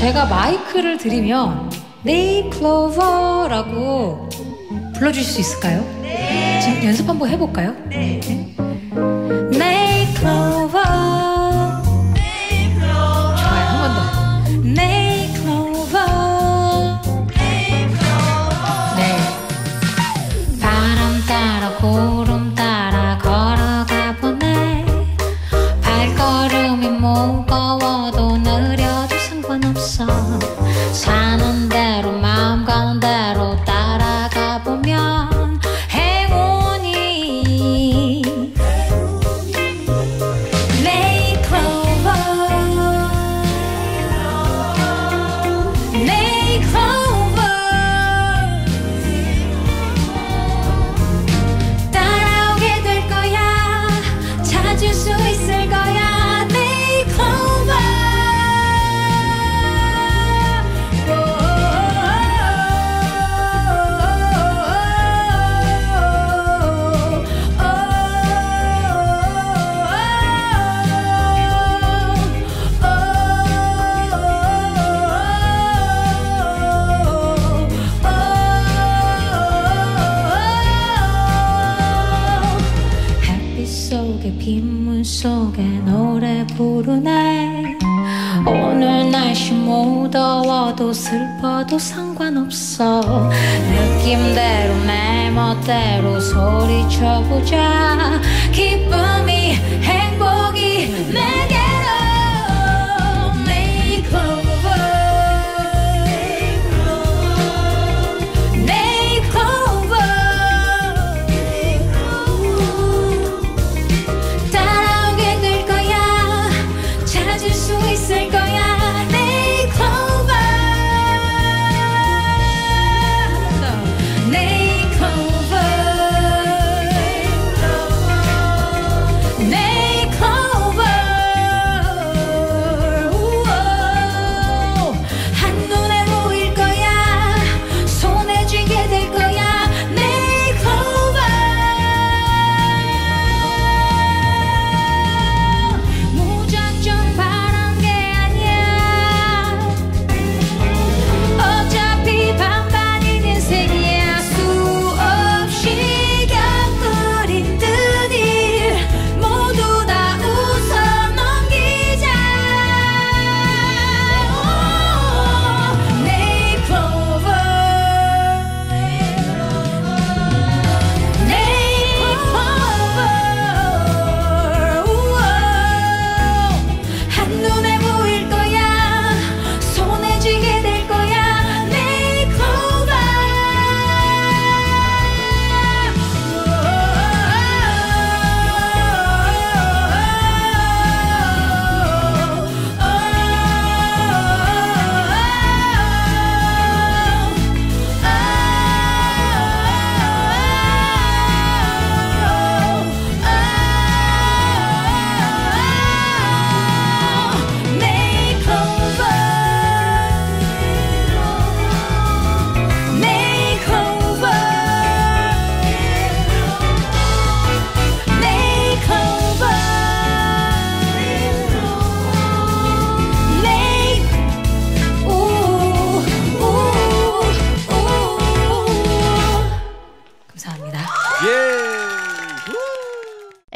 제가 마이크를 드리면 네이 클로버라고 불러주실 수 있을까요? 네. 지금 연습 한번 해볼까요? 네. 네 속에 빗물 속에 노래 부르네. 오늘 날씨 무더워도 슬퍼도 상관없어. 느낌대로 내 멋대로 소리쳐보자